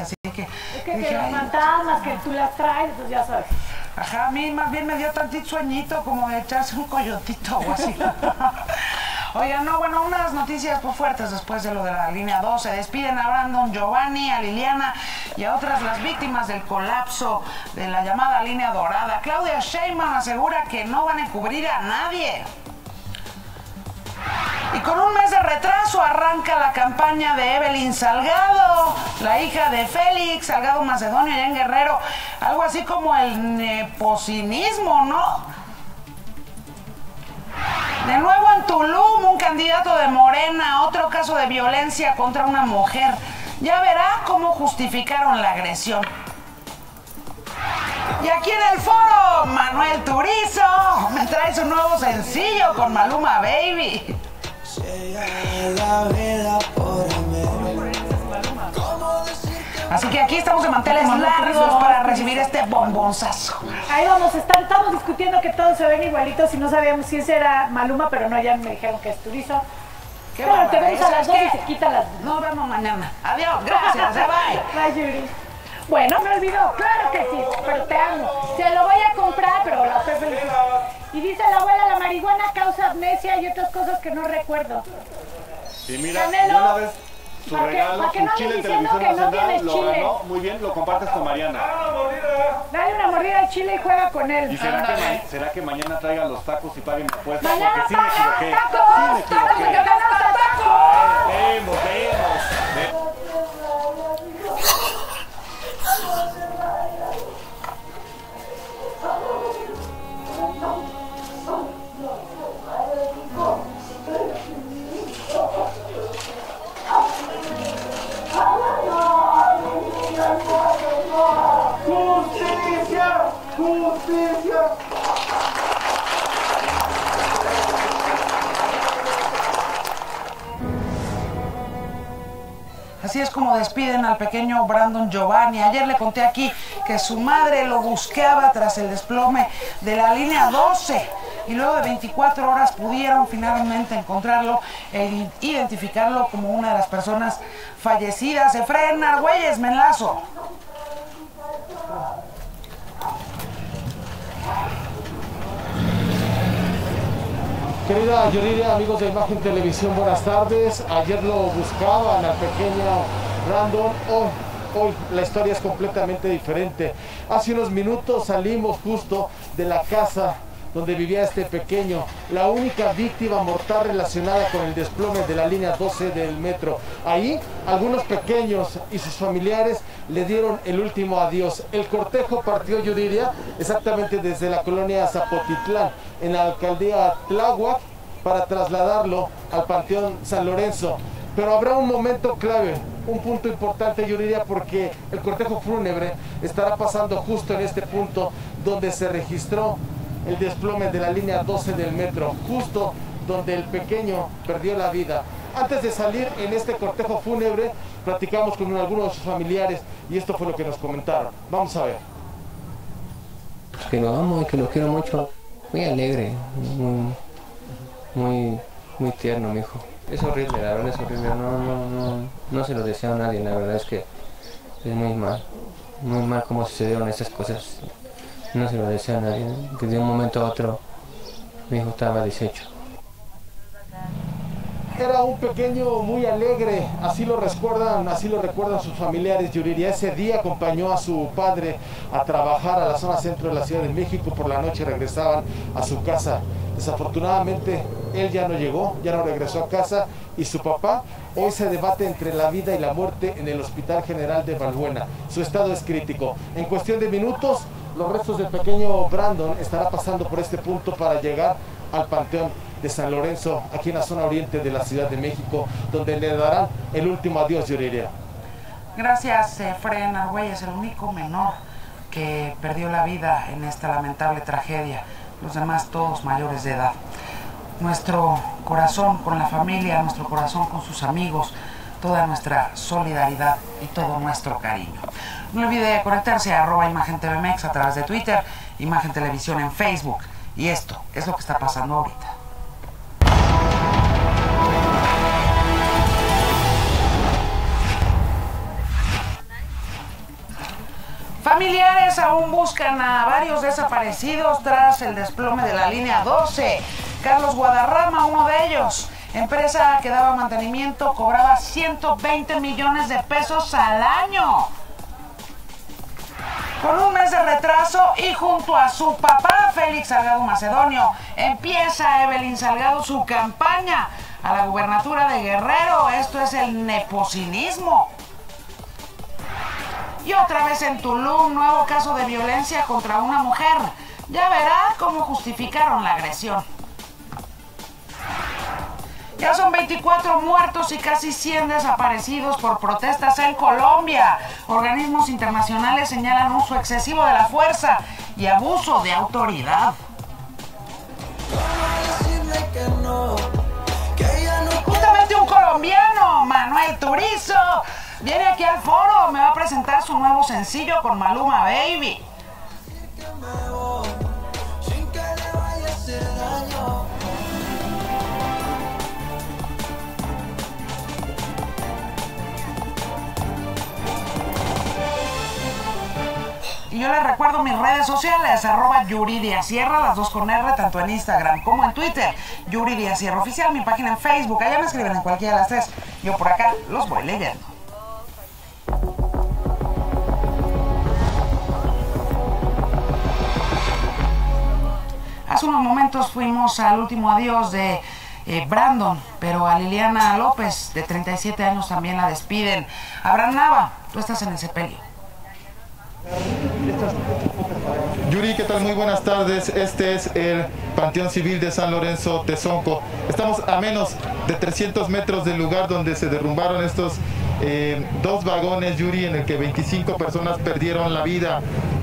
así que... Es que dije, "Ay, fantasmas, que tú las traes, pues ya sabes. Ajá, a mí más bien me dio tantito sueñito como de echarse un coyotito o así. Oigan, no, bueno, unas noticias pues, fuertes después de lo de la línea 2. Se despiden a Brandon, Giovanni, a Liliana y a otras las víctimas del colapso de la llamada línea dorada. Claudia Sheinbaum asegura que no van a cubrir a nadie. Y con un mes de retraso arranca la campaña de Evelyn Salgado, la hija de Félix Salgado Macedonio y en Guerrero. Algo así como el neposinismo, ¿no? De nuevo en Tulum, un candidato de Morena, otro caso de violencia contra una mujer. Ya verá cómo justificaron la agresión. Y aquí en el foro, Manuel Turizo me trae su nuevo sencillo con Maluma Baby. Así que aquí estamos de manteles largos para recibir este bombonzazo. Ahí vamos a estar, estamos discutiendo que todos se ven igualitos y no sabíamos si ese era Maluma, pero no, ya me dijeron que es Turizo. Qué Pero te vemos a las ¿Sabes dos y se quita las Nos vemos mañana. Adiós, gracias, se bye. Bye, Yuri. Bueno, me olvidó, claro que sí, pero te amo. Se lo voy a comprar, pero la le dice- Y dice la abuela, la marihuana causa amnesia y otras cosas que no recuerdo. Y mira, Canelo, una vez su ¿para qué- regalo, qué su no chile en televisión que no nacional, tienes lo chile? ganó. Muy bien, lo compartes con Mariana. Dale una mordida al chile y juega con él. ¿Y será que, Ándale. ma- será que mañana traiga los tacos y paguen impuestos? Mañana Porque sí me equivoqué. tacos, Sí me tacos, equivoqué. porque ganas tacos. Vemos, vemos. Ve- Así es como despiden al pequeño Brandon Giovanni. Ayer le conté aquí que su madre lo buscaba tras el desplome de la línea 12 y luego de 24 horas pudieron finalmente encontrarlo e identificarlo como una de las personas fallecidas. Se frena, güeyes, Querida Yuridia, amigos de Imagen Televisión, buenas tardes. Ayer lo buscaban al pequeño Brandon. Hoy, hoy la historia es completamente diferente. Hace unos minutos salimos justo de la casa donde vivía este pequeño, la única víctima mortal relacionada con el desplome de la línea 12 del metro. Ahí, algunos pequeños y sus familiares le dieron el último adiós. El cortejo partió, yo diría, exactamente desde la colonia Zapotitlán, en la alcaldía Tláhuac, para trasladarlo al Panteón San Lorenzo. Pero habrá un momento clave, un punto importante, yo diría, porque el cortejo fúnebre estará pasando justo en este punto donde se registró el desplome de la línea 12 del metro, justo donde el pequeño perdió la vida. Antes de salir en este cortejo fúnebre, platicamos con algunos de sus familiares y esto fue lo que nos comentaron. Vamos a ver. que lo amo y que lo quiero mucho. Muy alegre, muy, muy, muy tierno, mi hijo. Es horrible, la verdad es horrible. No, no, no, no se lo deseo a nadie, la verdad es que es muy mal. Muy mal cómo sucedieron esas cosas. No se lo deseo a nadie. Que de un momento a otro mi hijo estaba deshecho. Era un pequeño muy alegre, así lo recuerdan, así lo recuerdan sus familiares. Yuriria ese día acompañó a su padre a trabajar a la zona centro de la Ciudad de México. Por la noche regresaban a su casa. Desafortunadamente él ya no llegó, ya no regresó a casa y su papá hoy se debate entre la vida y la muerte en el Hospital General de Valbuena. Su estado es crítico. En cuestión de minutos, los restos del pequeño Brandon estará pasando por este punto para llegar al Panteón de San Lorenzo, aquí en la zona oriente de la Ciudad de México, donde le darán el último adiós, yo diría. Gracias, Efren Argüelles, el único menor que perdió la vida en esta lamentable tragedia. Los demás todos mayores de edad. Nuestro corazón con la familia, nuestro corazón con sus amigos, toda nuestra solidaridad y todo nuestro cariño. No olvide conectarse a arroba Imagen TVMX a través de Twitter, Imagen Televisión en Facebook. Y esto es lo que está pasando ahorita. Familiares aún buscan a varios desaparecidos tras el desplome de la línea 12. Carlos Guadarrama, uno de ellos, empresa que daba mantenimiento, cobraba 120 millones de pesos al año. Con un mes de retraso y junto a su papá, Félix Salgado Macedonio, empieza Evelyn Salgado su campaña a la gubernatura de Guerrero. Esto es el nepocinismo. Y otra vez en Tulum, nuevo caso de violencia contra una mujer. Ya verá cómo justificaron la agresión. Ya son 24 muertos y casi 100 desaparecidos por protestas en Colombia. Organismos internacionales señalan uso excesivo de la fuerza y abuso de autoridad. Justamente un colombiano, Manuel Turizo, viene aquí al foro, me va a presentar su nuevo sencillo con Maluma Baby. Yo les recuerdo mis redes sociales, arroba Yuridia Sierra, las dos con R, tanto en Instagram como en Twitter. Yuridia Sierra Oficial, mi página en Facebook, allá me escriben en cualquiera de las tres. Yo por acá los voy leyendo. Hace unos momentos fuimos al último adiós de eh, Brandon, pero a Liliana López, de 37 años, también la despiden. Abraham Nava, tú estás en el sepelio. Yuri, ¿qué tal? Muy buenas tardes. Este es el Panteón Civil de San Lorenzo Tezonco. Estamos a menos de 300 metros del lugar donde se derrumbaron estos eh, dos vagones, Yuri, en el que 25 personas perdieron la vida.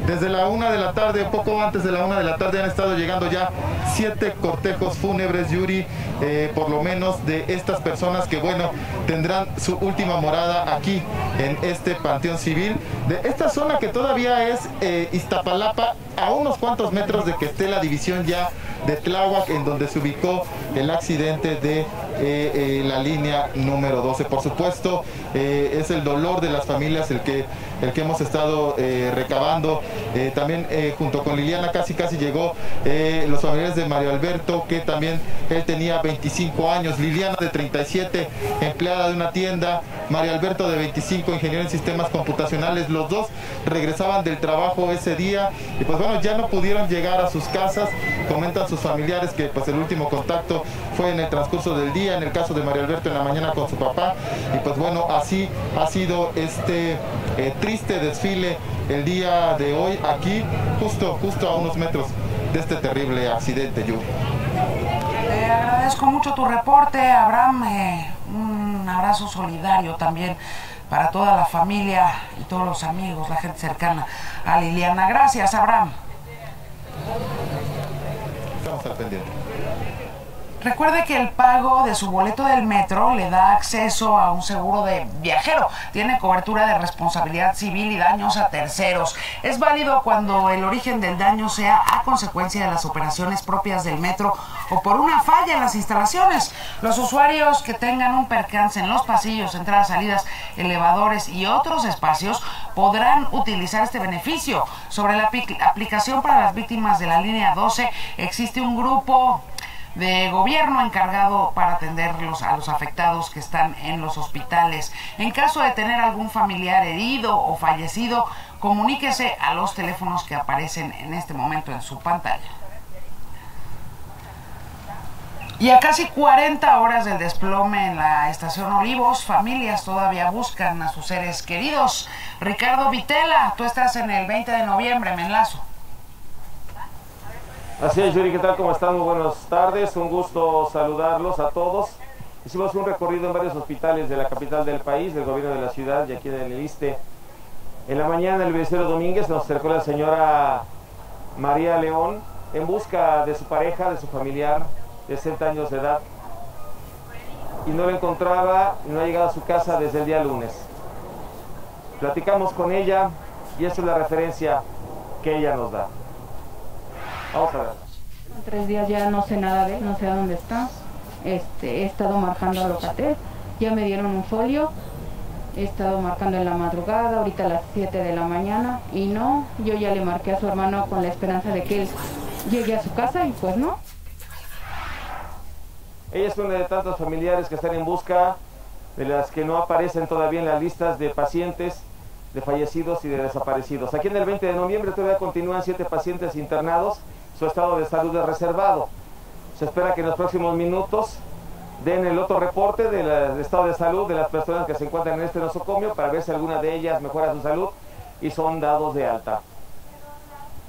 Desde la una de la tarde, poco antes de la una de la tarde, han estado llegando ya siete cortejos fúnebres, Yuri, eh, por lo menos de estas personas que, bueno, tendrán su última morada aquí en este Panteón Civil. De esta zona que todavía es eh, Iztapalapa, a unos cuantos metros de que esté la división ya de Tláhuac, en donde se ubicó el accidente de eh, eh, la línea número 12. Por supuesto, eh, es el dolor de las familias el que, el que hemos estado recabando. También junto con Liliana casi casi llegó los familiares de Mario Alberto, que también él tenía 25 años, Liliana de 37, empleada de una tienda, Mario Alberto de 25, ingeniero en sistemas computacionales. Los dos regresaban del trabajo ese día y pues bueno, ya no pudieron llegar a sus casas. Comentan sus familiares que pues el último contacto fue en el transcurso del día, en el caso de Mario Alberto en la mañana con su papá. Y pues bueno, así ha sido este eh, triste desfile el día de hoy aquí, justo, justo a unos metros de este terrible accidente, Yuri. Te agradezco mucho tu reporte, Abraham. eh, un abrazo solidario también para toda la familia y todos los amigos, la gente cercana a Liliana. Gracias, Abraham. Estamos al pendiente. Recuerde que el pago de su boleto del metro le da acceso a un seguro de viajero. Tiene cobertura de responsabilidad civil y daños a terceros. Es válido cuando el origen del daño sea a consecuencia de las operaciones propias del metro o por una falla en las instalaciones. Los usuarios que tengan un percance en los pasillos, entradas, salidas, elevadores y otros espacios podrán utilizar este beneficio. Sobre la apli- aplicación para las víctimas de la línea 12 existe un grupo de gobierno encargado para atender los- a los afectados que están en los hospitales. En caso de tener algún familiar herido o fallecido, comuníquese a los teléfonos que aparecen en este momento en su pantalla. Y a casi 40 horas del desplome en la estación Olivos, familias todavía buscan a sus seres queridos. Ricardo Vitela, tú estás en el 20 de noviembre, me enlazo. Así es, Yuri, ¿qué tal? ¿Cómo están? Muy buenas tardes, un gusto saludarlos a todos. Hicimos un recorrido en varios hospitales de la capital del país, del gobierno de la ciudad y aquí en el ISTE. En la mañana, el Vicero Domínguez nos acercó la señora María León en busca de su pareja, de su familiar de 60 años de edad. Y no la encontraba, no ha llegado a su casa desde el día lunes. Platicamos con ella y esa es la referencia que ella nos da. Vamos a ver. Tres días ya no sé nada de él, no sé a dónde está. Este, he estado marcando a Locatel, ya me dieron un folio He estado marcando en la madrugada, ahorita a las 7 de la mañana, y no, yo ya le marqué a su hermano con la esperanza de que él llegue a su casa y pues no. Ella es una de tantos familiares que están en busca de las que no aparecen todavía en las listas de pacientes, de fallecidos y de desaparecidos. Aquí en el 20 de noviembre todavía continúan siete pacientes internados, su estado de salud es reservado. Se espera que en los próximos minutos den el otro reporte del estado de salud de las personas que se encuentran en este nosocomio para ver si alguna de ellas mejora su salud y son dados de alta.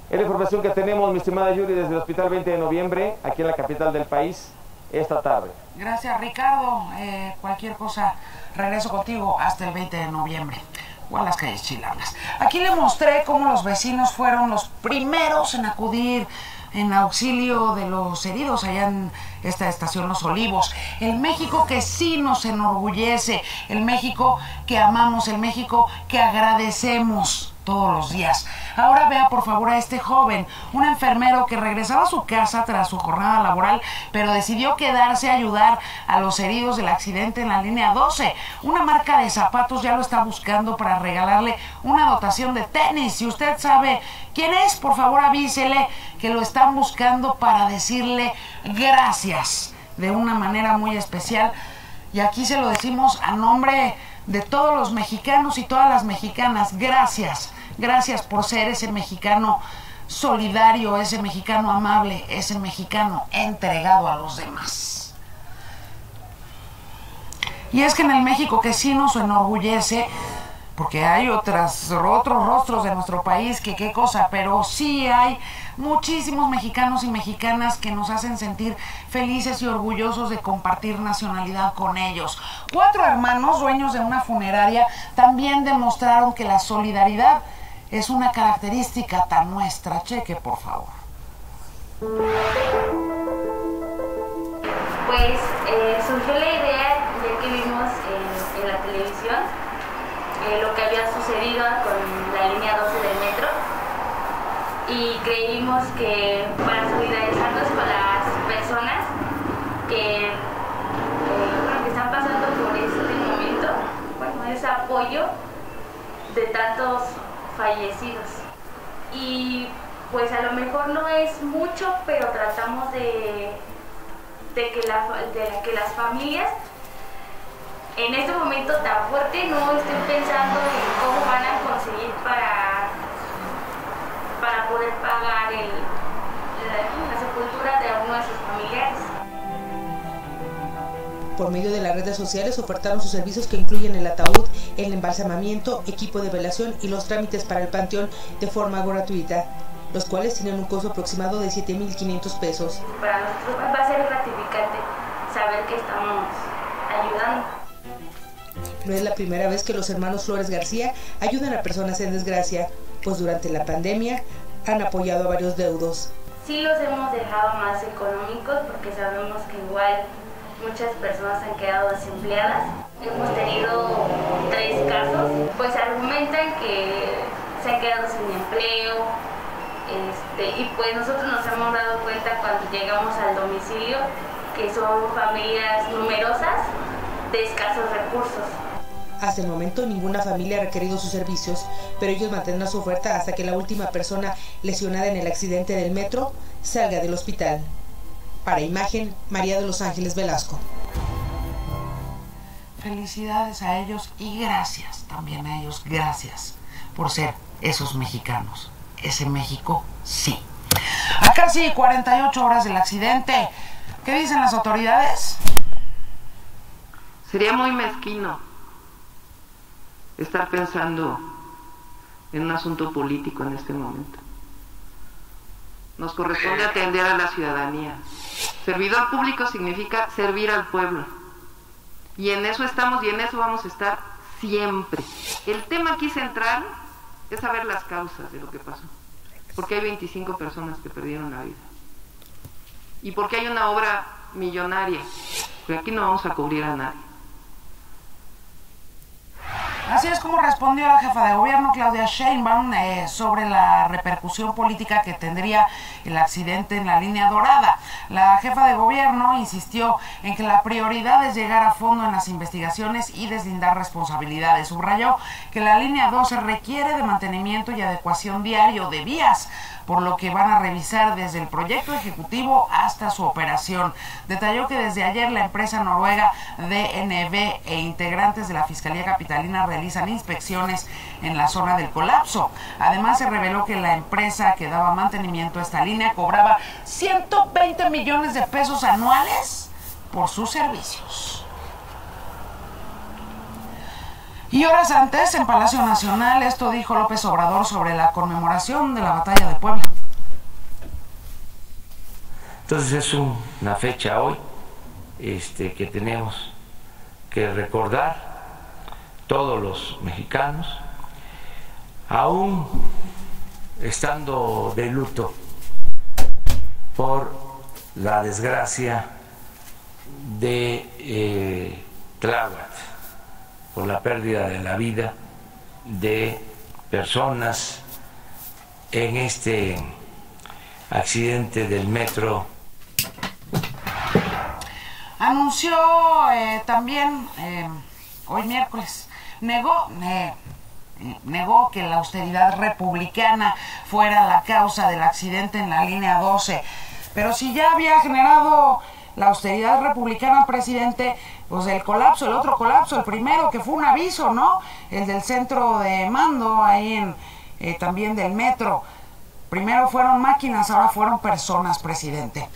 Es la información que tenemos, mi estimada Yuri, desde el Hospital 20 de Noviembre, aquí en la capital del país, esta tarde. Gracias, Ricardo. Eh, cualquier cosa, regreso contigo hasta el 20 de noviembre o a las calles chilanas. Aquí le mostré cómo los vecinos fueron los primeros en acudir en auxilio de los heridos allá en esta estación Los Olivos. El México que sí nos enorgullece, el México que amamos, el México que agradecemos todos los días. Ahora vea por favor a este joven, un enfermero que regresaba a su casa tras su jornada laboral, pero decidió quedarse a ayudar a los heridos del accidente en la línea 12. Una marca de zapatos ya lo está buscando para regalarle una dotación de tenis. Si usted sabe quién es, por favor avísele que lo están buscando para decirle gracias de una manera muy especial. Y aquí se lo decimos a nombre de todos los mexicanos y todas las mexicanas. Gracias, gracias por ser ese mexicano solidario, ese mexicano amable, ese mexicano entregado a los demás. Y es que en el México que sí nos enorgullece, porque hay otras, otros rostros de nuestro país que qué cosa, pero sí hay muchísimos mexicanos y mexicanas que nos hacen sentir felices y orgullosos de compartir nacionalidad con ellos. Cuatro hermanos, dueños de una funeraria, también demostraron que la solidaridad es una característica tan nuestra. Cheque, por favor. Pues eh, surgió la idea, ya que vimos en, la televisión eh, lo que había sucedido con la línea 12 del metro y creímos que para solidarizarnos con las personas que, eh, que están pasando por este momento, bueno, ese apoyo de tantos fallecidos. Y pues a lo mejor no es mucho, pero tratamos de, de, que, la, de que las familias en este momento tan fuerte no estén pensando en cómo van a conseguir para poder pagar el, la, la sepultura de uno de sus familiares. Por medio de las redes sociales ofertaron sus servicios que incluyen el ataúd, el embalsamamiento, equipo de velación y los trámites para el panteón de forma gratuita, los cuales tienen un costo aproximado de 7.500 pesos. Para nosotros va a ser gratificante saber que estamos ayudando. No es la primera vez que los hermanos Flores García ayudan a personas en desgracia, pues durante la pandemia han apoyado a varios deudos. Sí los hemos dejado más económicos porque sabemos que igual muchas personas han quedado desempleadas. Hemos tenido tres casos, pues argumentan que se han quedado sin empleo, este, y pues nosotros nos hemos dado cuenta cuando llegamos al domicilio que son familias numerosas de escasos recursos. Hasta el momento ninguna familia ha requerido sus servicios, pero ellos mantendrán su oferta hasta que la última persona lesionada en el accidente del metro salga del hospital. Para imagen, María de los Ángeles Velasco. Felicidades a ellos y gracias también a ellos, gracias por ser esos mexicanos. Ese México, sí. A casi 48 horas del accidente, ¿qué dicen las autoridades? Sería muy mezquino estar pensando en un asunto político en este momento. Nos corresponde atender a la ciudadanía. Servidor público significa servir al pueblo. Y en eso estamos y en eso vamos a estar siempre. El tema aquí central es saber las causas de lo que pasó. Porque hay 25 personas que perdieron la vida. Y porque hay una obra millonaria. Porque aquí no vamos a cubrir a nadie. Así es como respondió la jefa de gobierno Claudia Sheinbaum eh, sobre la repercusión política que tendría el accidente en la línea dorada. La jefa de gobierno insistió en que la prioridad es llegar a fondo en las investigaciones y deslindar responsabilidades. Subrayó que la línea 12 requiere de mantenimiento y adecuación diario de vías por lo que van a revisar desde el proyecto ejecutivo hasta su operación. Detalló que desde ayer la empresa noruega DNB e integrantes de la Fiscalía Capitalina realizan inspecciones en la zona del colapso. Además se reveló que la empresa que daba mantenimiento a esta línea cobraba 120 millones de pesos anuales por sus servicios. Y horas antes, en Palacio Nacional, esto dijo López Obrador sobre la conmemoración de la batalla de Puebla. Entonces es un- una fecha hoy este, que tenemos que recordar todos los mexicanos, aún estando de luto por la desgracia de eh, por la pérdida de la vida de personas en este accidente del metro Anunció eh, también eh, hoy miércoles, negó, negó que la austeridad republicana fuera la causa del accidente en la línea 12. Pero si ya había generado la austeridad republicana, presidente, pues el colapso, el otro colapso, el primero que fue un aviso, ¿no? El del centro de mando, ahí en eh, también del metro. Primero fueron máquinas, ahora fueron personas, presidente.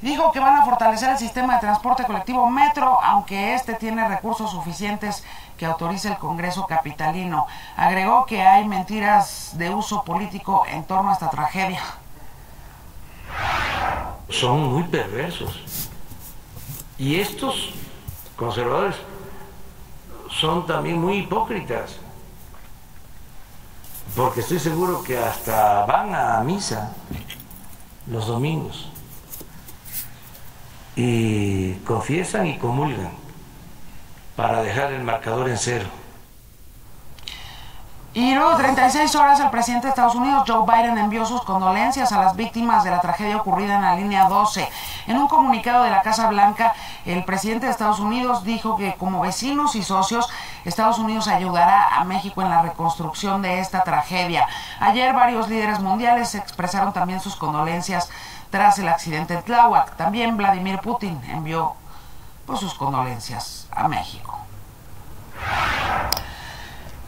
Dijo que van a fortalecer el sistema de transporte colectivo Metro, aunque este tiene recursos suficientes que autoriza el Congreso capitalino. Agregó que hay mentiras de uso político en torno a esta tragedia. son muy perversos. Y estos conservadores son también muy hipócritas. Porque estoy seguro que hasta van a misa los domingos y confiesan y comulgan para dejar el marcador en cero. Y luego de 36 horas, el presidente de Estados Unidos, Joe Biden, envió sus condolencias a las víctimas de la tragedia ocurrida en la línea 12. En un comunicado de la Casa Blanca, el presidente de Estados Unidos dijo que como vecinos y socios, Estados Unidos ayudará a México en la reconstrucción de esta tragedia. Ayer varios líderes mundiales expresaron también sus condolencias tras el accidente en Tláhuac. También Vladimir Putin envió pues, sus condolencias a México.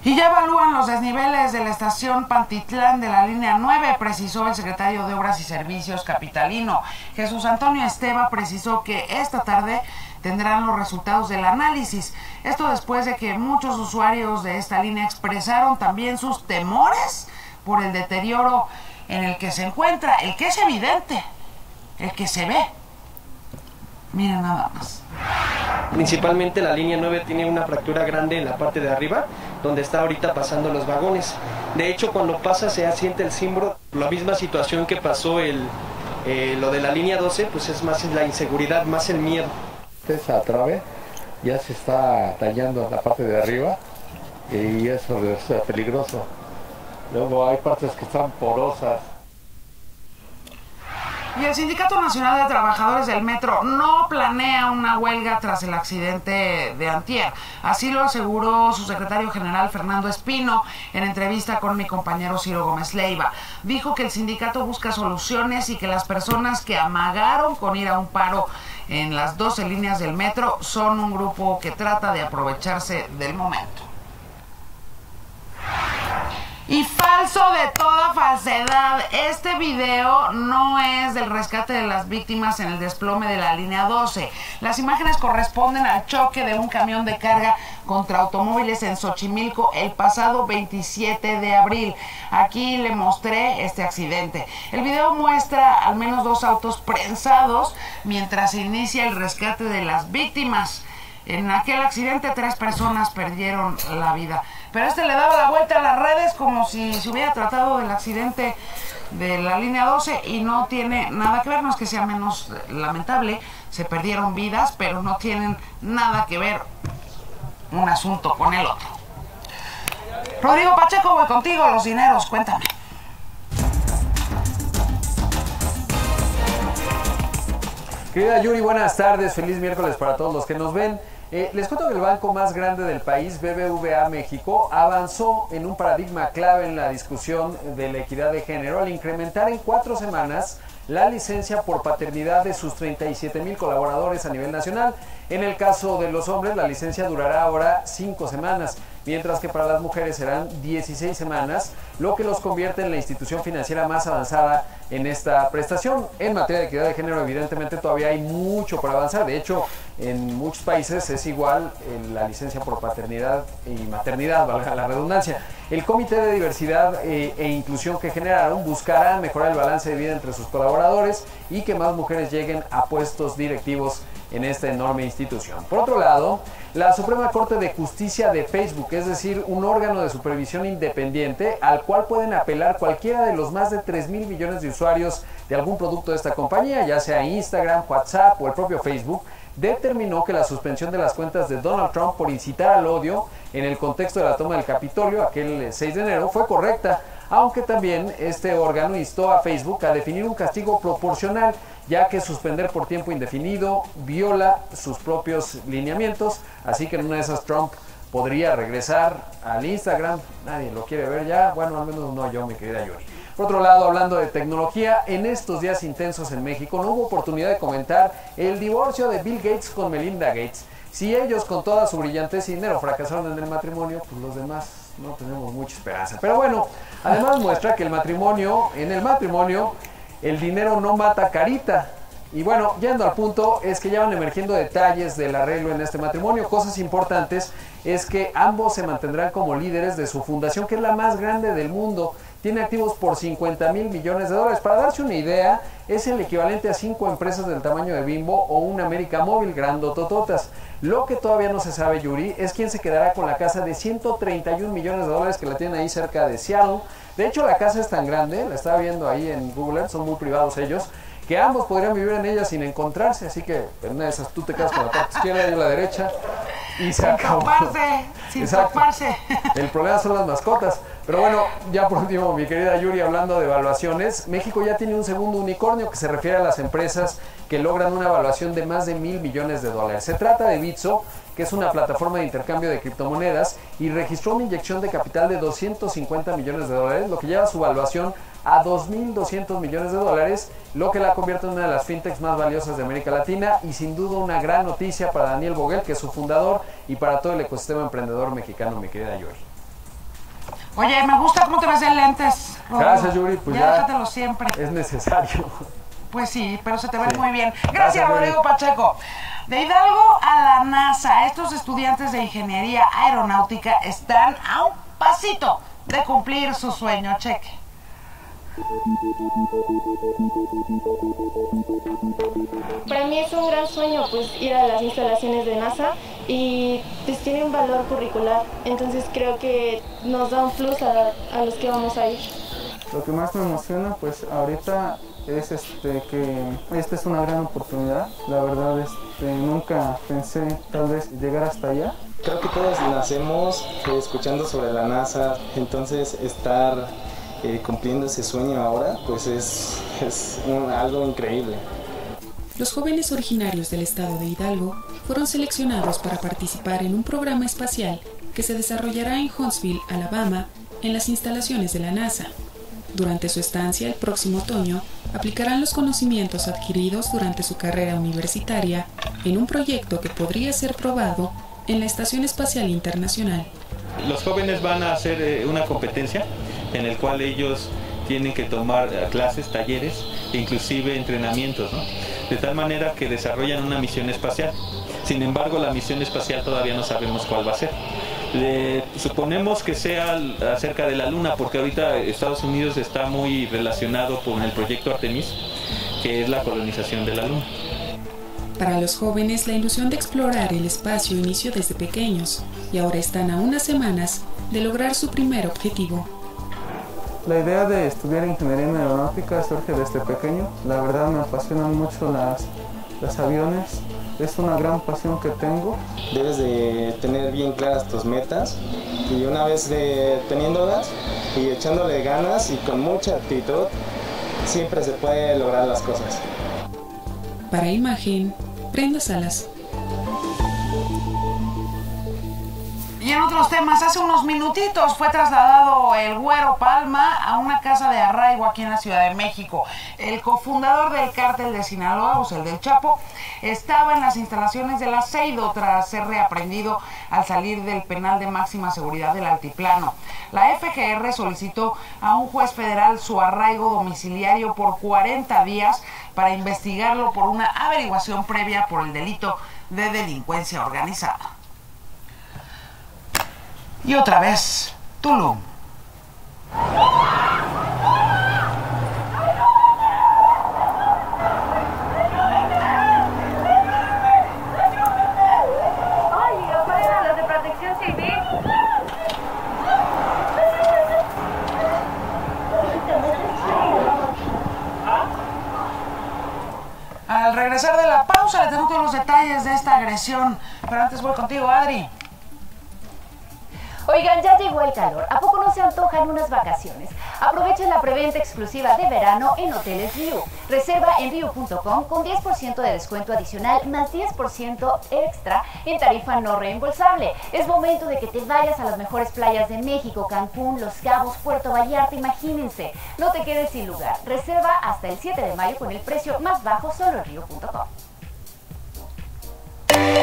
Y ya evalúan los desniveles de la estación Pantitlán de la línea 9, precisó el secretario de Obras y Servicios capitalino. Jesús Antonio Esteva precisó que esta tarde tendrán los resultados del análisis. Esto después de que muchos usuarios de esta línea expresaron también sus temores por el deterioro en el que se encuentra, el que es evidente, el que se ve. Miren nada más. Principalmente la línea 9 tiene una fractura grande en la parte de arriba, donde está ahorita pasando los vagones. De hecho, cuando pasa se siente el cimbro. La misma situación que pasó el, eh, lo de la línea 12, pues es más la inseguridad, más el miedo. Esa trave ya se está dañando la parte de arriba y eso es peligroso. Luego hay partes que están porosas. Y el Sindicato Nacional de Trabajadores del Metro no planea una huelga tras el accidente de Antier. Así lo aseguró su secretario general Fernando Espino en entrevista con mi compañero Ciro Gómez Leiva. Dijo que el sindicato busca soluciones y que las personas que amagaron con ir a un paro en las 12 líneas del metro son un grupo que trata de aprovecharse del momento. Y falso de toda falsedad, este video no es del rescate de las víctimas en el desplome de la línea 12. Las imágenes corresponden al choque de un camión de carga contra automóviles en Xochimilco el pasado 27 de abril. Aquí le mostré este accidente. El video muestra al menos dos autos prensados mientras se inicia el rescate de las víctimas. En aquel accidente tres personas perdieron la vida. Pero este le daba la vuelta a las redes como si se hubiera tratado del accidente de la línea 12 y no tiene nada que ver, no es que sea menos lamentable, se perdieron vidas, pero no tienen nada que ver un asunto con el otro. Rodrigo Pacheco, voy contigo, los dineros, cuéntame. Querida Yuri, buenas tardes, feliz miércoles para todos los que nos ven. Eh, les cuento que el banco más grande del país, BBVA México, avanzó en un paradigma clave en la discusión de la equidad de género al incrementar en cuatro semanas la licencia por paternidad de sus 37 mil colaboradores a nivel nacional. En el caso de los hombres, la licencia durará ahora cinco semanas, mientras que para las mujeres serán 16 semanas, lo que los convierte en la institución financiera más avanzada en esta prestación. En materia de equidad de género, evidentemente todavía hay mucho por avanzar. De hecho, en muchos países es igual la licencia por paternidad y maternidad, valga la redundancia. El Comité de Diversidad eh, e Inclusión que generaron buscará mejorar el balance de vida entre sus colaboradores y que más mujeres lleguen a puestos directivos en esta enorme institución. Por otro lado, la Suprema Corte de Justicia de Facebook, es decir, un órgano de supervisión independiente al cual pueden apelar cualquiera de los más de 3 mil millones de usuarios de algún producto de esta compañía, ya sea Instagram, WhatsApp o el propio Facebook, determinó que la suspensión de las cuentas de Donald Trump por incitar al odio en el contexto de la toma del Capitolio aquel 6 de enero fue correcta, aunque también este órgano instó a Facebook a definir un castigo proporcional, ya que suspender por tiempo indefinido viola sus propios lineamientos, así que en una de esas Trump podría regresar al Instagram, nadie lo quiere ver ya, bueno, al menos no yo, mi querida Yuri. Por otro lado, hablando de tecnología, en estos días intensos en México no hubo oportunidad de comentar el divorcio de Bill Gates con Melinda Gates. Si ellos con toda su brillantez y dinero fracasaron en el matrimonio, pues los demás no tenemos mucha esperanza. Pero bueno, además muestra que el matrimonio, en el matrimonio, el dinero no mata carita. Y bueno, yendo al punto, es que ya van emergiendo detalles del arreglo en este matrimonio. Cosas importantes es que ambos se mantendrán como líderes de su fundación, que es la más grande del mundo tiene activos por 50 mil millones de dólares. Para darse una idea, es el equivalente a cinco empresas del tamaño de Bimbo o una América Móvil grandotototas. Lo que todavía no se sabe, Yuri, es quién se quedará con la casa de 131 millones de dólares que la tiene ahí cerca de Seattle. De hecho, la casa es tan grande, la estaba viendo ahí en Google, son muy privados ellos, que ambos podrían vivir en ella sin encontrarse. Así que en una de esas tú te quedas con la parte izquierda y yo la derecha. Y se sin acabó. toparse, sin Exacto. toparse. El problema son las mascotas. Pero bueno, ya por último, mi querida Yuri, hablando de evaluaciones, México ya tiene un segundo unicornio que se refiere a las empresas que logran una evaluación de más de mil millones de dólares. Se trata de Bitso, que es una plataforma de intercambio de criptomonedas y registró una inyección de capital de 250 millones de dólares, lo que lleva su evaluación a 2.200 millones de dólares, lo que la convierte en una de las fintechs más valiosas de América Latina y sin duda una gran noticia para Daniel Boguel, que es su fundador, y para todo el ecosistema emprendedor mexicano, mi querida Yuri. Oye, me gusta cómo te ves de lentes. Rodrigo. Gracias, Yuri. Pues ya, ya déjatelo siempre. es necesario. Pues sí, pero se te ve Sí. muy bien. Gracias, Gracias, Rodrigo. Pacheco. De Hidalgo a la NASA, estos estudiantes de ingeniería aeronáutica están a un pasito de cumplir su sueño. Cheque. Para mí es un gran sueño pues ir a las instalaciones de NASA y pues tiene un valor curricular, entonces creo que nos da un plus a, a los que vamos a ir. Lo que más me emociona pues ahorita es este que esta es una gran oportunidad. La verdad este, nunca pensé tal vez llegar hasta allá. Creo que todos nacemos eh, escuchando sobre la NASA, entonces estar eh, cumpliendo ese sueño ahora, pues es, es algo increíble. Los jóvenes originarios del estado de Hidalgo fueron seleccionados para participar en un programa espacial que se desarrollará en Huntsville, Alabama, en las instalaciones de la NASA. Durante su estancia el próximo otoño, aplicarán los conocimientos adquiridos durante su carrera universitaria en un proyecto que podría ser probado en la Estación Espacial Internacional. Los jóvenes van a hacer eh, una competencia en el cual ellos tienen que tomar eh, clases, talleres inclusive entrenamientos, de tal manera que desarrollan una misión espacial. Sin embargo, la misión espacial todavía no sabemos cuál va a ser. Suponemos que sea acerca de la Luna, porque ahorita Estados Unidos está muy relacionado con el proyecto Artemis, que es la colonización de la Luna. Para los jóvenes, la ilusión de explorar el espacio inició desde pequeños y ahora están a unas semanas de lograr su primer objetivo. La idea de estudiar ingeniería en aeronáutica surge desde pequeño. La verdad me apasionan mucho las los aviones. Es una gran pasión que tengo. Debes de tener bien claras tus metas y una vez de teniéndolas y echándole ganas y con mucha actitud, siempre se puede lograr las cosas. Para imagen, Brenda Salas. Y en otros temas, hace unos minutitos fue trasladado el Güero Palma a una casa de arraigo aquí en la Ciudad de México. El cofundador del cártel de Sinaloa, o sea, el del Chapo, estaba en las instalaciones del Aceido tras ser reaprendido al salir del penal de máxima seguridad del Altiplano. La FGR solicitó a un juez federal su arraigo domiciliario por 40 días para investigarlo por una averiguación previa por el delito de delincuencia organizada. Y otra vez, Tulum. Ay, afuera, los de protección civil. Al regresar de la pausa le tengo todos los detalles de esta agresión. Pero antes voy contigo, Adri. Oigan, ya llegó el calor. ¿A poco no se antojan unas vacaciones? Aprovechen la preventa exclusiva de verano en Hoteles Riu. Reserva en riu.com con 10% de descuento adicional más 10% extra en tarifa no reembolsable. Es momento de que te vayas a las mejores playas de México, Cancún, Los Cabos, Puerto Vallarta, imagínense. No te quedes sin lugar. Reserva hasta el 7 de mayo con el precio más bajo solo en riu.com.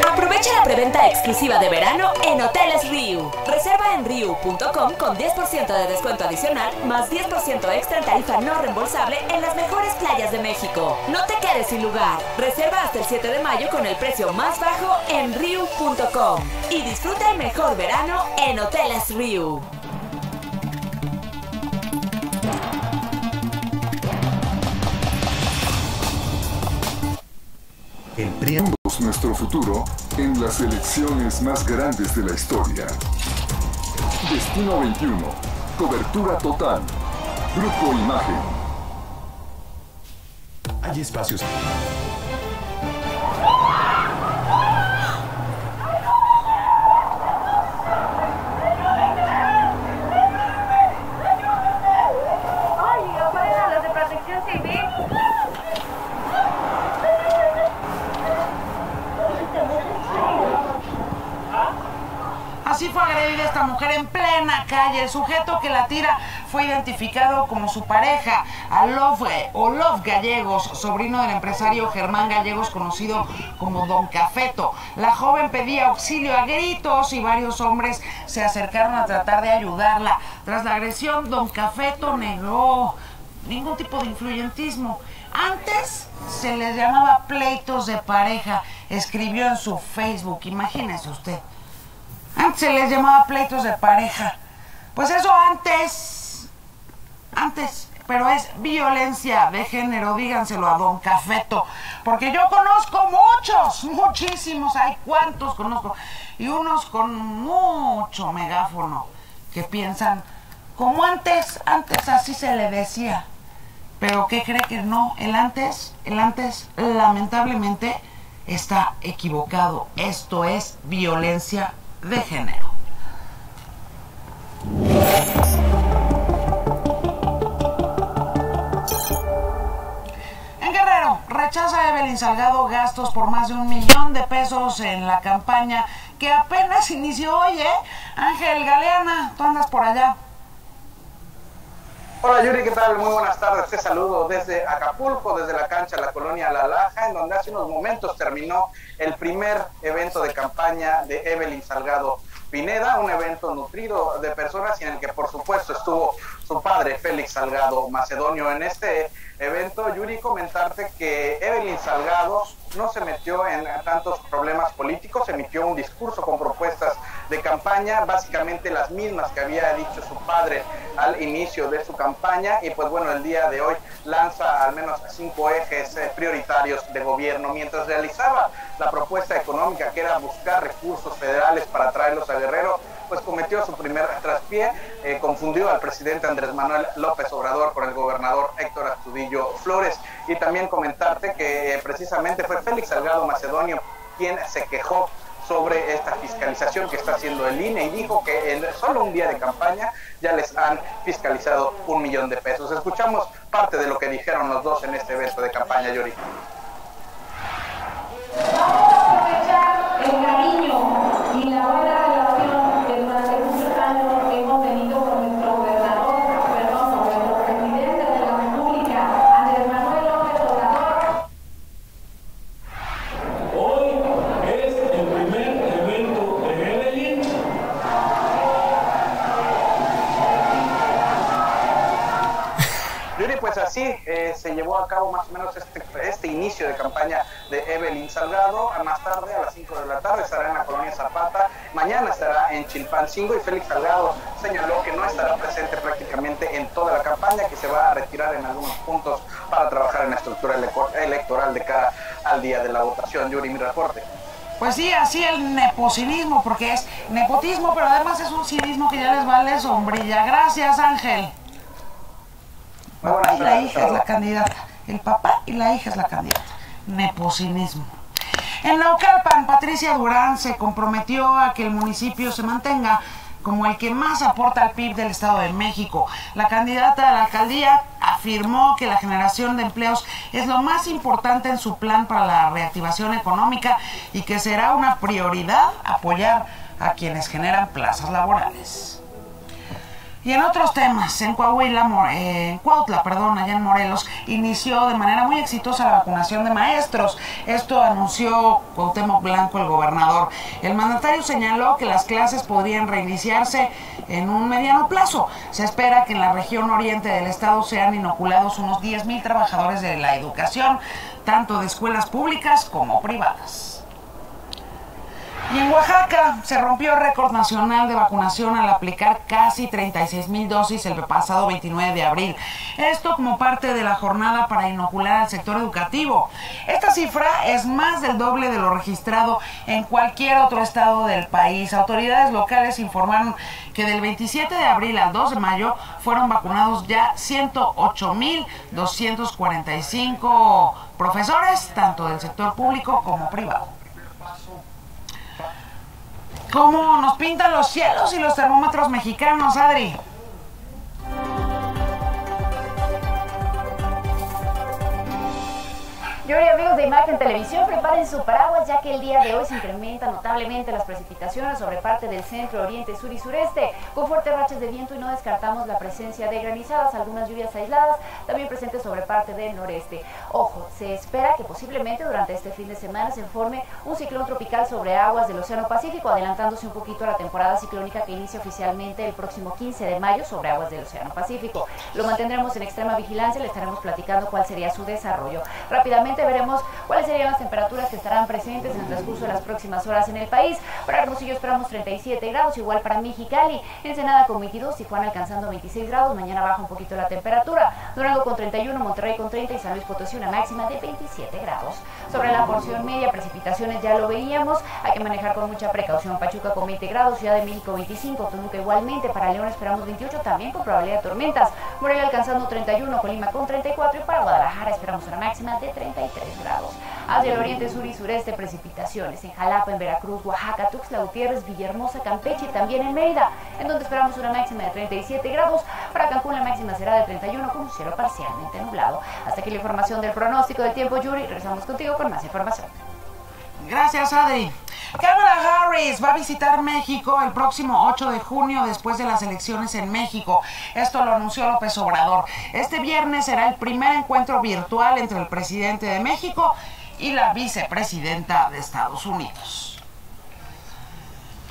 Aprovecha la preventa exclusiva de verano en Hoteles Riu. Reserva en riu.com con 10% de descuento adicional más 10% extra en tarifa no reembolsable en las mejores playas de México. No te quedes sin lugar. Reserva hasta el 7 de mayo con el precio más bajo en riu.com y disfruta el mejor verano en Hoteles Riu. El nuestro futuro en las elecciones más grandes de la historia. Destino 21. Cobertura total. Grupo Imagen. Hay espacios. Ay, afuera, los de protección civil. Fue agredida esta mujer en plena calle. El sujeto que la tira fue identificado como su pareja, Alof, Olof Gallegos, sobrino del empresario Germán Gallegos, conocido como Don Cafeto. La joven pedía auxilio a gritos y varios hombres se acercaron a tratar de ayudarla. Tras la agresión, Don Cafeto negó ningún tipo de influyentismo. Antes se les llamaba pleitos de pareja. Escribió en su Facebook, imagínese usted. Antes se les llamaba pleitos de pareja. Pues eso antes, antes, pero es violencia de género, díganselo a don Cafeto, porque yo conozco muchos, muchísimos, hay cuantos conozco, y unos con mucho megáfono que piensan, como antes, antes así se le decía, pero ¿qué cree que no? El antes, el antes, lamentablemente, está equivocado. Esto es violencia de género. En Guerrero, rechaza Evelyn Salgado gastos por más de un millón de pesos en la campaña que apenas inició hoy, ¿eh? Ángel Galeana, tú andas por allá. Hola Yuri, ¿qué tal? Muy buenas tardes. Te saludo desde Acapulco, desde la cancha de la colonia La Laja, en donde hace unos momentos terminó el primer evento de campaña de Evelyn Salgado Pineda, un evento nutrido de personas y en el que por supuesto estuvo su padre Félix Salgado Macedonio. En este evento, Yuri, comentarte que Evelyn Salgado no se metió en tantos problemas políticos, emitió un discurso con propuestas de campaña, básicamente las mismas que había dicho su padre al inicio de su campaña y pues bueno, el día de hoy lanza al menos cinco ejes eh, prioritarios de gobierno. Mientras realizaba la propuesta económica que era buscar recursos federales para traerlos a Guerrero, pues cometió su primer traspié, eh, confundió al presidente Andrés Manuel López Obrador con el gobernador Héctor Astudillo Flores. Y también comentarte que eh, precisamente fue Félix Salgado Macedonio quien se quejó sobre esta fiscalización que está haciendo el INE y dijo que en solo un día de campaña ya les han fiscalizado un millón de pesos. Escuchamos parte de lo que dijeron los dos en este evento de campaña, Yuri. Vamos a aprovechar el cariño y la buena relación que durante muchos años hemos tenido con nuestro gobernador, perdón, con nuestro presidente de la República, Andrés Manuel López Obrador. Hoy es el primer evento de Evelyn. Yuri, pues así eh, se llevó a cabo más o menos este, este inicio de campaña de Evelyn Salgado. Más tarde, a las 5 de la tarde, estará en la colonia Zapata. Mañana estará en Chilpancingo y Félix Salgado señaló que no estará presente prácticamente en toda la campaña, que se va a retirar en algunos puntos para trabajar en la estructura elector- electoral de cara al día de la votación. Yuri, mi reporte. Pues sí, así el nepocinismo, porque es nepotismo, pero además es un cinismo que ya les vale sombrilla. Gracias, Ángel. Y la hija es la candidata. El papá y la hija es la candidata. Nepocinismo. En Naucalpan, Patricia Durán se comprometió a que el municipio se mantenga como el que más aporta al PIB del Estado de México. La candidata a la alcaldía afirmó que la generación de empleos es lo más importante en su plan para la reactivación económica y que será una prioridad apoyar a quienes generan plazas laborales. Y en otros temas, en Coahuila, eh, Cuautla, perdón, allá en Morelos, inició de manera muy exitosa la vacunación de maestros. Esto anunció Cuauhtémoc Blanco, el gobernador. El mandatario señaló que las clases podrían reiniciarse en un mediano plazo. Se espera que en la región oriente del estado sean inoculados unos 10.000 trabajadores de la educación, tanto de escuelas públicas como privadas. Y en Oaxaca se rompió el récord nacional de vacunación al aplicar casi 36 mil dosis el pasado 29 de abril. Esto como parte de la jornada para inocular al sector educativo. Esta cifra es más del doble de lo registrado en cualquier otro estado del país. Autoridades locales informaron que del 27 de abril al 2 de mayo fueron vacunados ya 108 mil 245 profesores, tanto del sector público como privado. ¿Cómo nos pintan los cielos y los termómetros mexicanos, Adri? Y hoy amigos de Imagen Televisión, preparen su paraguas ya que el día de hoy se incrementan notablemente las precipitaciones sobre parte del centro, oriente, sur y sureste, con fuertes rachas de viento y no descartamos la presencia de granizadas, algunas lluvias aisladas, también presentes sobre parte del noreste. Ojo, se espera que posiblemente durante este fin de semana se forme un ciclón tropical sobre aguas del Océano Pacífico, adelantándose un poquito a la temporada ciclónica que inicia oficialmente el próximo 15 de mayo sobre aguas del Océano Pacífico. Lo mantendremos en extrema vigilancia, le estaremos platicando cuál sería su desarrollo. Rápidamente veremos cuáles serían las temperaturas que estarán presentes en el transcurso de las próximas horas en el país. Para Hermosillo esperamos 37 grados, igual para Mexicali, Ensenada con 22, Tijuana alcanzando 26 grados, mañana baja un poquito la temperatura, Durango con 31, Monterrey con 30 y San Luis Potosí una máxima de 27 grados. Sobre la porción media, precipitaciones ya lo veíamos, hay que manejar con mucha precaución. Pachuca con 20 grados, Ciudad de México 25, Toluca igualmente, para León esperamos 28 también con probabilidad de tormentas, Morelia alcanzando 31, Colima con 34 y para Guadalajara esperamos una máxima de 33 grados. Hacia el oriente, sur y sureste, precipitaciones en Jalapa, en Veracruz, Oaxaca, Tuxtla Gutiérrez, Villahermosa, Campeche y también en Mérida, en donde esperamos una máxima de 37 grados. Para Cancún la máxima será de 31 con un cielo parcialmente nublado. Hasta aquí la información del pronóstico del tiempo, Yuri. Regresamos contigo con más información. Gracias, Adri. Kamala Harris va a visitar México el próximo 8 de junio después de las elecciones en México. Esto lo anunció López Obrador. Este viernes será el primer encuentro virtual entre el presidente de México y la vicepresidenta de Estados Unidos.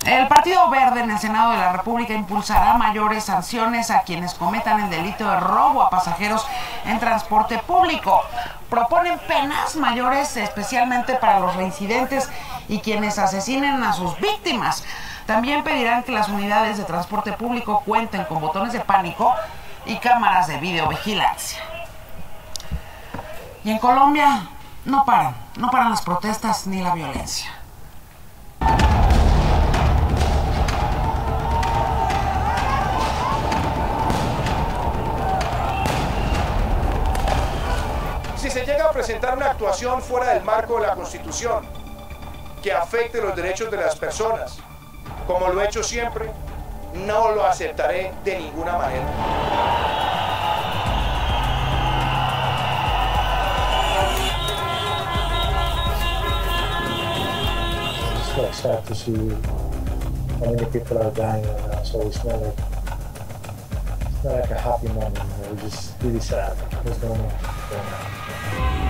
El Partido Verde en el Senado de la República impulsará mayores sanciones a quienes cometan el delito de robo a pasajeros en transporte público. Proponen penas mayores especialmente para los reincidentes y quienes asesinen a sus víctimas. También pedirán que las unidades de transporte público cuenten con botones de pánico y cámaras de videovigilancia. Y en Colombia no paran, no paran las protestas ni la violencia. A presentar una actuación fuera del marco de la Constitución que afecte los derechos de las personas. Como lo he hecho siempre, no lo aceptaré de ninguna manera. It's not like a happy moment, you know, it's just really sad going on Bye.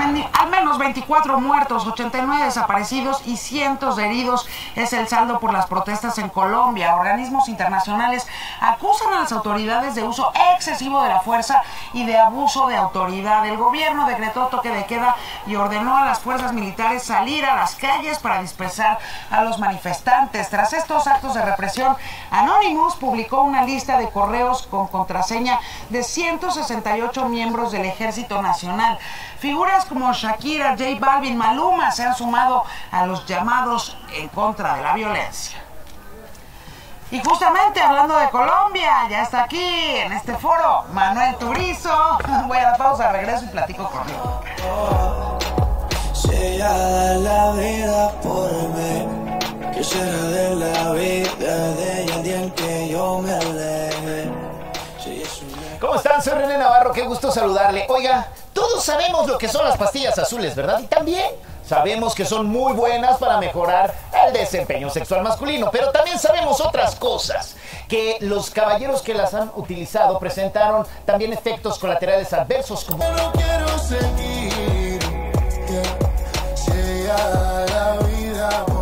Al menos 24 muertos, 89 desaparecidos y cientos de heridos es el saldo por las protestas en Colombia. Organismos internacionales acusan a las autoridades de uso excesivo de la fuerza y de abuso de autoridad. El gobierno decretó toque de queda y ordenó a las fuerzas militares salir a las calles para dispersar a los manifestantes. Tras estos actos de represión, Anonymous publicó una lista de correos con contraseña de 168 miembros del Ejército Nacional. Figuras como Shakira, J Balvin, Maluma se han sumado a los llamados en contra de la violencia. Y justamente hablando de Colombia, ya está aquí en este foro Manuel Turizo. Voy a la pausa, regreso y platico conmigo. La vida por mí, ¿qué será de la vida de ella el día en que yo me aleje? ¿Cómo están? Soy René Navarro, qué gusto saludarle. Oiga, todos sabemos lo que son las pastillas azules, ¿verdad? Y también sabemos que son muy buenas para mejorar el desempeño sexual masculino, pero también sabemos otras cosas, que los caballeros que las han utilizado presentaron también efectos colaterales adversos como... quiero seguir. yeah. Da la vida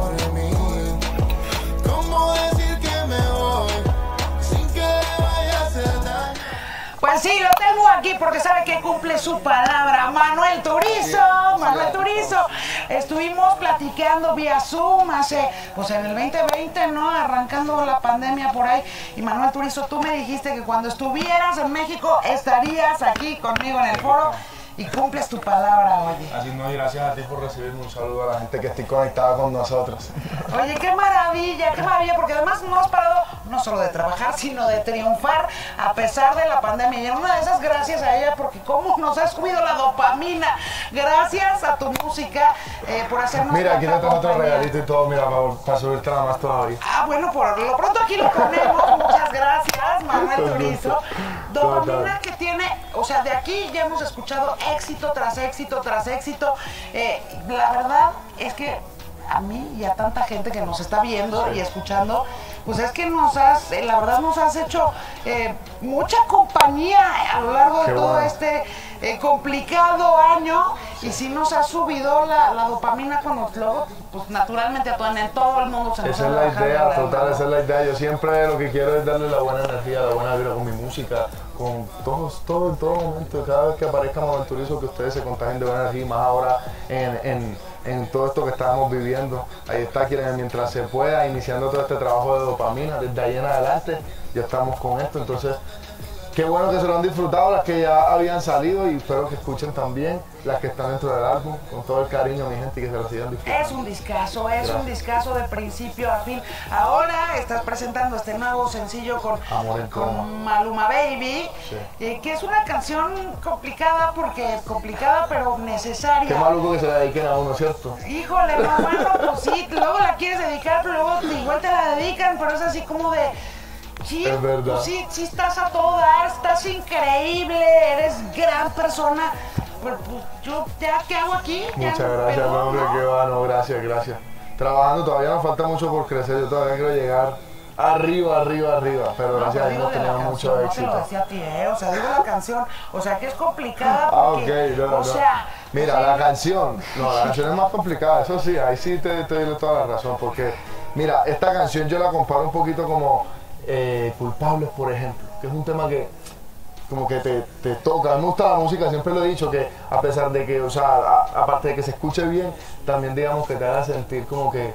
sí, lo tengo aquí porque sabe que cumple su palabra. Manuel Turizo, Manuel Turizo. Estuvimos platicando vía Zoom hace, pues en el 2020, ¿no? Arrancando la pandemia por ahí. Y Manuel Turizo, tú me dijiste que cuando estuvieras en México estarías aquí conmigo en el foro y cumples tu palabra, oye. Así no, y gracias a ti por recibirme un saludo a la gente que esté conectada con nosotros. Oye, qué maravilla, qué maravilla, porque además no has parado no solo de trabajar, sino de triunfar a pesar de la pandemia. Y en una de esas, gracias a ella, porque cómo nos has subido la dopamina. Gracias a tu música eh, por hacernos Mira, aquí te tengo otro regalito y todo, mira, para, para subirte la más todavía. Ah, bueno, por lo pronto aquí lo ponemos. Muchas gracias, Manuel Turizo. Dopamina que tiene, o sea, de aquí ya hemos escuchado éxito tras éxito tras éxito. Eh, la verdad es que a mí y a tanta gente que nos está viendo y escuchando, pues es que nos has, eh, la verdad nos has hecho eh, mucha compañía a lo largo de Qué todo bueno. este eh, complicado año y sí nos ha subido la, la dopamina cuando luego, pues naturalmente a todo, en todo el mundo se nos Esa es la idea, total, esa es la idea. Yo siempre lo que quiero es darle la buena energía, la buena vibra con mi música, con todos, todo, en todo momento, cada vez que aparezca Manuel Turizo, que ustedes se contagien de buena energía, y más ahora en, en, en todo esto que estábamos viviendo. Ahí está, quienes mientras se pueda, iniciando todo este trabajo de dopamina, desde ahí en adelante, ya estamos con esto, entonces Qué bueno que se lo han disfrutado las que ya habían salido y espero que escuchen también las que están dentro del álbum con todo el cariño, mi gente, y que se lo sigan disfrutando. Es un discazo, es un discazo de principio a fin. Ahora estás presentando este nuevo sencillo con, Maluma Baby, Sí. eh, que es una canción complicada porque complicada pero necesaria. Qué maluco que se la dediquen a uno, ¿cierto? Híjole, no, bueno, pues sí, luego la quieres dedicar, pero luego igual te la dedican, pero es así como de... Sí, Es verdad. pues sí, sí estás a todo dar, estás increíble, eres gran persona, pero pues yo, ¿ya qué hago aquí? Ya Muchas no- gracias, no, hombre, ¿no? qué bueno, gracias, gracias. Trabajando todavía nos falta mucho por crecer, yo todavía quiero llegar arriba, arriba, arriba, pero No, gracias a Dios tenemos mucho No te lo éxito. decía a ti, ¿eh? O sea, digo la canción, o sea, que es complicada Ah, porque, ok, no, o sea... Mira, o sea, la canción, no, la canción es más complicada, eso sí, ahí sí te, te doy toda la razón, porque, mira, esta canción yo la comparo un poquito como eh, Culpables, por ejemplo, que es un tema que como que te, te toca. Me gusta la música, siempre lo he dicho, que a pesar de que, o sea, a- aparte de que se escuche bien, también digamos que te haga sentir como que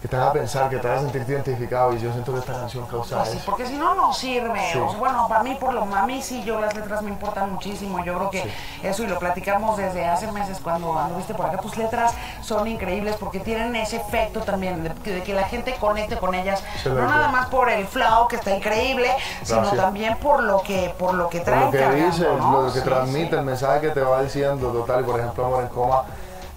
que te haga pensar, que te haga sentirte identificado. Y yo siento que esta canción causa Pues sí, eso. porque si no, no sirve. Sí. O sea, bueno, para mí, por lo a mí sí, yo las letras me importan muchísimo. Yo creo que eso, y lo platicamos desde hace meses cuando anduviste por acá, tus letras son increíbles porque tienen ese efecto también de, que- de que la gente conecte con ellas. No nada más por el flow, que está increíble, sino también por lo que, por lo que Por traen lo que cargando, dice, ¿no? lo que transmite, el mensaje que te va diciendo, total, por ejemplo, Amor en Coma.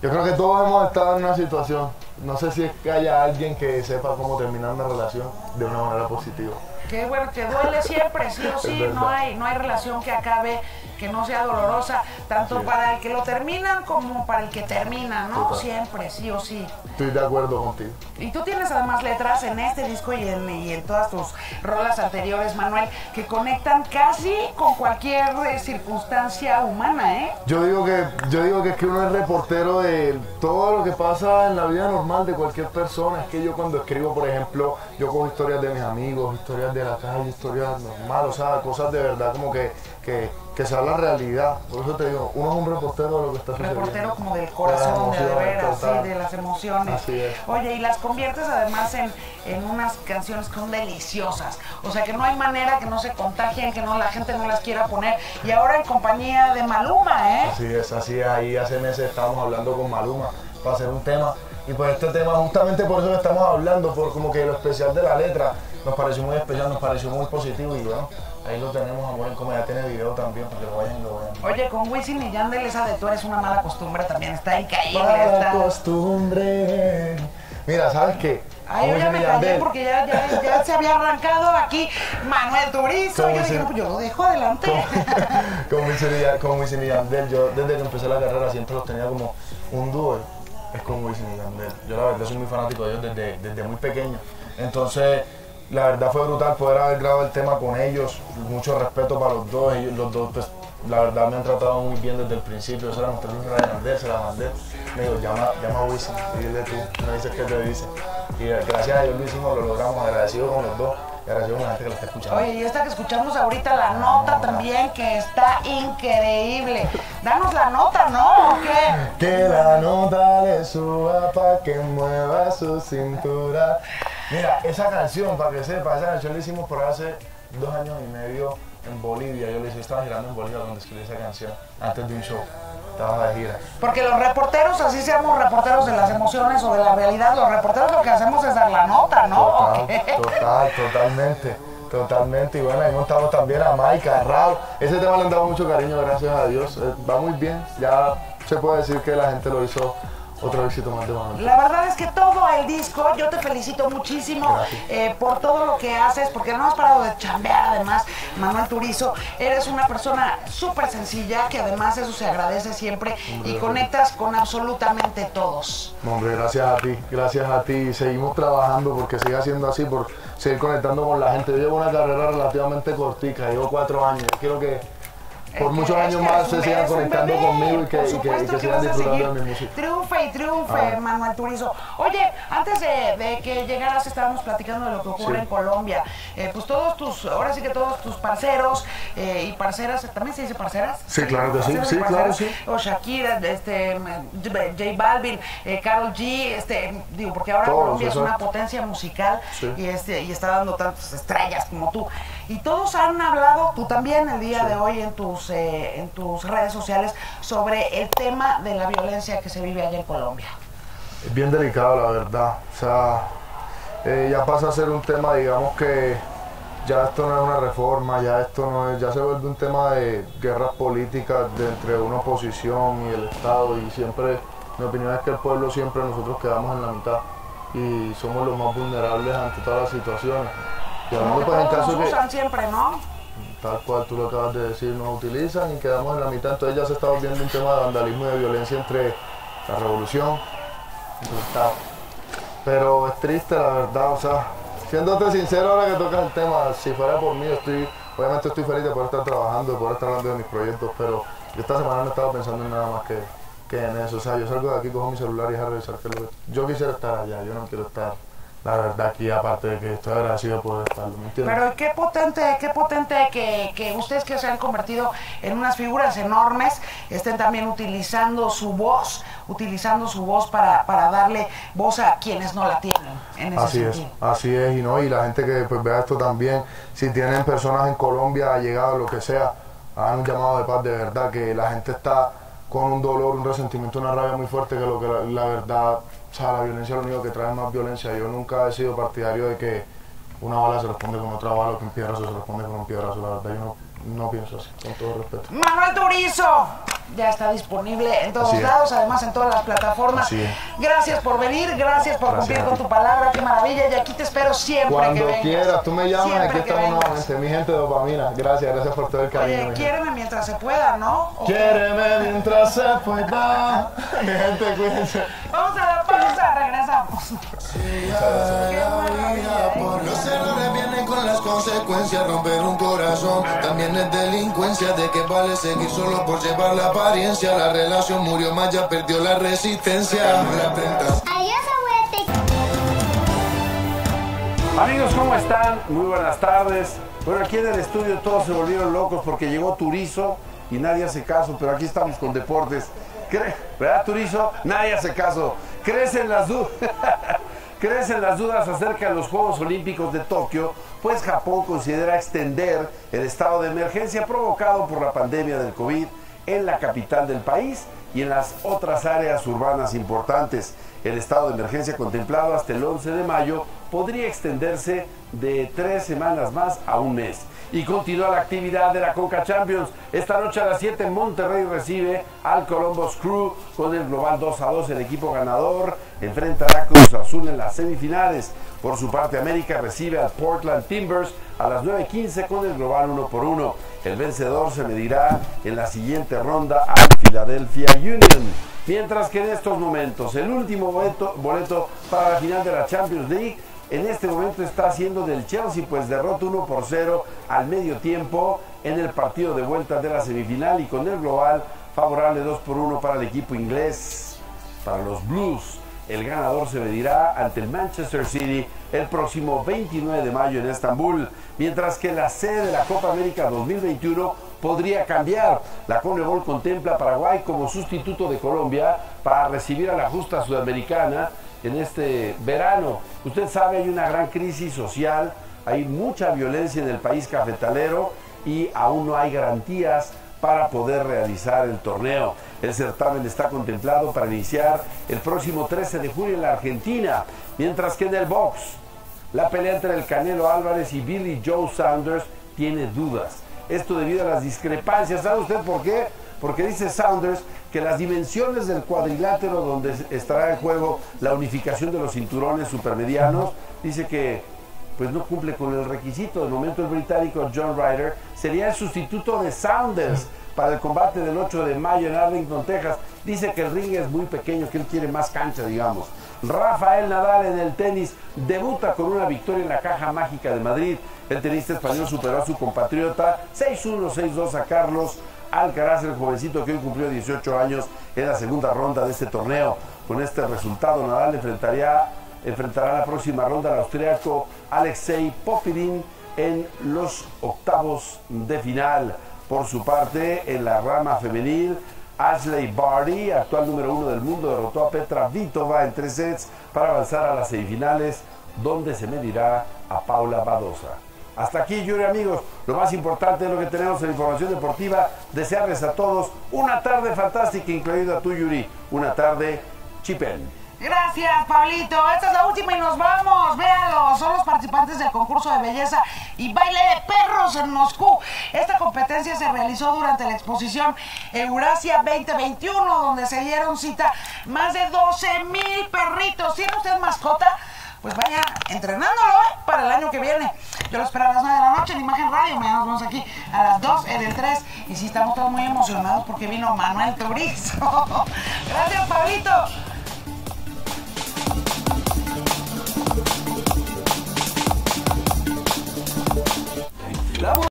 Yo creo que todos hemos estado en una situación, no sé si es que haya alguien que sepa cómo terminar una relación de una manera positiva. Qué bueno, te duele siempre, sí o sí, no hay, no hay relación que acabe, que no sea dolorosa, tanto para el que lo terminan como para el que termina, ¿no? Total. Siempre, sí o sí. Estoy de acuerdo contigo. Y tú tienes además letras en este disco y en, y en todas tus rolas anteriores, Manuel, que conectan casi con cualquier eh, circunstancia humana, ¿eh? Yo digo que yo digo que es que uno es reportero de todo lo que pasa en la vida normal de cualquier persona. Es que yo cuando escribo, por ejemplo, yo cojo historias de mis amigos, historias de la calle, historias normales, o sea, cosas de verdad como que, que, que sea la realidad. Por eso te digo, uno es un reportero de lo que está sucediendo. Reportero como del De corazón, de, emociones, veras, sí, de las emociones. Así es. Oye, y las conviertes además en, en unas canciones que son deliciosas. O sea, que no hay manera que no se contagien, que no la gente no las quiera poner. Y ahora en compañía de Maluma, ¿eh? Así es, así es. Ahí hace meses estábamos hablando con Maluma para hacer un tema. Y pues este tema, justamente por eso que estamos hablando, por como que lo especial de la letra, nos pareció muy especial, nos pareció muy positivo. Y bueno, ahí lo tenemos, Amor en Coma, ya tiene video también, para que lo vayan y lo vean. Oye, con Wisin y Yandel esa de tú eres una mala costumbre también está increíble. Mala está- costumbre. Mira, ¿sabes qué? Ay, yo ya me callé porque ya, ya, ya se había arrancado aquí Manuel Turizo. Yo dije, no, pues yo lo dejo adelante. Con Wisin y Yandel, yo desde que empecé la carrera siempre los tenía como un dúo, es con Wisin y Yandel. Yo la verdad soy muy fanático de ellos desde, desde muy pequeño. Entonces, la verdad fue brutal poder haber grabado el tema con ellos, mucho respeto para los dos, ellos, los dos pues la verdad me han tratado muy bien desde el principio, yo se la mostré a Yandel, se la mandé, me dijo, llama, llama a Wisin y dile tú, me dices qué te dice. Y gracias a Dios lo hicimos, lo logramos, agradecido con los dos y agradecido con la gente que lo está escuchando. Oye, y esta que escuchamos ahorita, la nota también, que está increíble. Danos la nota, ¿no? ¿O qué? Que la nota le suba pa' que mueva su cintura. Mira, esa canción, para que sepa, esa canción la hicimos por hace dos años y medio en Bolivia. Yo le hice, estaba girando en Bolivia cuando escribí esa canción, antes de un show. Estaba de gira. Porque los reporteros, así seamos reporteros de las emociones o de la realidad, los reporteros lo que hacemos es dar la nota, ¿no? ¿O Total, total, totalmente. Totalmente, y bueno, ahí montamos también a Mike, a Raúl. Ese tema le han dado mucho cariño, gracias a Dios. Eh, Va muy bien, ya se puede decir que la gente lo hizo otro éxito más de. La verdad es que todo el disco, yo te felicito muchísimo eh, por todo lo que haces, porque no has parado de chambear además, Manuel Turizo. Eres una persona súper sencilla, que además eso se agradece siempre y Hombre. conectas con absolutamente todos. Hombre, gracias a ti, gracias a ti. Y seguimos trabajando porque siga siendo así, por seguir conectando con la gente. Yo llevo una carrera relativamente cortica, llevo cuatro años. Yo quiero que por muchos años más se sigan conectando conmigo y que, y que- y que sigan disfrutando de mi música. Triunfe y triunfe, Ah. Manuel Turizo. Oye, antes de, de que llegaras estábamos platicando de lo que ocurre Sí. en Colombia. Eh, pues todos tus, ahora sí que todos tus parceros eh, y parceras, ¿también se dice parceras? Sí, claro que sí, sí, claro, sí. O Shakira, este, J Balvin, eh, Karol G, este, digo, porque ahora Todos, Colombia es una potencia musical Sí. y, este, y está dando tantas estrellas como tú. Y todos han hablado, tú también el día de hoy en tus, eh, en tus redes sociales, sobre el tema de la violencia que se vive allá en Colombia. Es bien delicado, la verdad. O sea, eh, ya pasa a ser un tema, digamos que ya esto no es una reforma, ya esto no es, ya se vuelve un tema de guerras políticas de entre una oposición y el Estado y siempre, mi opinión es que el pueblo siempre nosotros quedamos en la mitad y somos los más vulnerables ante todas las situaciones. Pues en todos caso que, usan siempre, ¿no? tal cual tú lo acabas de decir, nos utilizan y quedamos en la mitad, entonces ya se está volviendo un tema de vandalismo y de violencia entre la revolución y el Estado. Pero es triste la verdad, o sea, siéndote sincero ahora que tocas el tema, si fuera por mí, estoy, obviamente estoy feliz de poder estar trabajando, de poder estar hablando de mis proyectos, pero yo esta semana no he estado pensando en nada más que, que en eso, o sea, yo salgo de aquí, cojo mi celular y a revisar que... Yo quisiera estar allá, yo no quiero estar, la verdad, aquí, aparte de que estoy agradecido de poder estarlo, ¿me entiendes? Pero qué potente, qué potente que, que ustedes que se han convertido en unas figuras enormes estén también utilizando su voz, utilizando su voz para, para darle voz a quienes no la tienen. en ese Así sentido. es, así es, y no, y la gente que pues vea esto también, si tienen personas en Colombia, allegados, lo que sea, un llamado de paz de verdad, que la gente está con un dolor, un resentimiento, una rabia muy fuerte, que lo que la, verdad, o sea, la violencia es lo único que trae más violencia. Yo nunca he sido partidario de que una bala se responde con otra bala o que un piedrazo se responde con un piedrazo, la verdad, yo no, no pienso así, con todo respeto. Manuel Turizo ya está disponible en todos lados, además en todas las plataformas. Gracias por venir, gracias por Gracias cumplir con tu palabra, qué maravilla. Y aquí te espero siempre que Cuando vengas. quieras, tú me llamas, Siempre aquí que estamos nuevamente, mi gente de dopamina. Gracias, gracias por todo el cariño. Oye, quiéreme mientras se pueda, ¿no? ¿O qué? Quiéreme mientras se pueda. Mi gente, cuídense. Vamos a la pausa, regresamos. Los errores vienen con las consecuencias, romper un corazón también es delincuencia, de que vale seguir solo por llevar la apariencia, la relación murió más, ya perdió la resistencia. No la aprendas. Amigos, ¿cómo están? Muy buenas tardes. Bueno, aquí en el estudio todos se volvieron locos porque llegó Turizo y nadie hace caso, pero aquí estamos con deportes. ¿Cre- ¿Verdad, Turizo? Nadie hace caso. Crecen las dudas. Crecen las dudas acerca de los Juegos Olímpicos de Tokio, pues Japón considera extender el estado de emergencia provocado por la pandemia del COVID en la capital del país y en las otras áreas urbanas importantes. El estado de emergencia contemplado hasta el 11 de mayo podría extenderse de tres semanas más a un mes. Y continúa la actividad de la Conca Champions. Esta noche a las 7 Monterrey recibe al Columbus Crew con el global 2 a 2. El equipo ganador enfrentará a Cruz Azul en las semifinales. Por su parte, América recibe al Portland Timbers a las 9.15 con el global 1 por 1. El vencedor se medirá en la siguiente ronda al Philadelphia Union. Mientras que en estos momentos el último boleto para la final de la Champions League en este momento está siendo del Chelsea, pues derrota 1 por 0 al medio tiempo en el partido de vuelta de la semifinal y con el global favorable 2 por 1 para el equipo inglés. Para los Blues, el ganador se medirá ante el Manchester City el próximo 29 de mayo en Estambul, mientras que la sede de la Copa América 2021 podría cambiar. La Conmebol contempla a Paraguay como sustituto de Colombia para recibir a la justa sudamericana en este verano. Usted sabe, hay una gran crisis social, hay mucha violencia en el país cafetalero y aún no hay garantías para poder realizar el torneo. El certamen está contemplado para iniciar el próximo 13 de julio en la Argentina, mientras que en el box, la pelea entre el Canelo Álvarez y Billy Joe Saunders tiene dudas. Esto debido a las discrepancias. ¿Sabe usted por qué? Porque dice Saunders que las dimensiones del cuadrilátero donde estará en juego la unificación de los cinturones supermedianos, dice que pues no cumple con el requisito. De momento el británico John Ryder sería el sustituto de Saunders para el combate del 8 de mayo en Arlington, Texas. Dice que el ring es muy pequeño, que él quiere más cancha, digamos. Rafael Nadal en el tenis debuta con una victoria en la caja mágica de Madrid. El tenista español superó a su compatriota 6-1, 6-2 a Carlos Alcaraz, el jovencito que hoy cumplió 18 años en la segunda ronda de este torneo. Con este resultado, Nadal enfrentaría, enfrentará la próxima ronda al austriaco Alexei Popidin en los octavos de final. Por su parte, en la rama femenil, Ashley Barty, actual número uno del mundo, derrotó a Petra Vitova en tres sets para avanzar a las semifinales, donde se medirá a Paula Badosa. Hasta aquí, Yuri, amigos. Lo más importante es lo que tenemos en información deportiva. Desearles a todos una tarde fantástica, incluida tú, Yuri. Una tarde chipén. Gracias, Pablito. Esta es la última y nos vamos. Véanlo. Son los participantes del concurso de belleza y baile de perros en Moscú. Esta competencia se realizó durante la exposición Eurasia 2021, donde se dieron cita más de 12 mil perritos. ¿Tiene usted mascota? Pues vaya entrenándolo ¿eh? para el año que viene. Yo lo espero a las 9 de la noche en Imagen Radio. Mañana nos vemos aquí a las 2 en el 3. Y sí, estamos todos muy emocionados porque vino Manuel Turizo. Gracias, Pablito.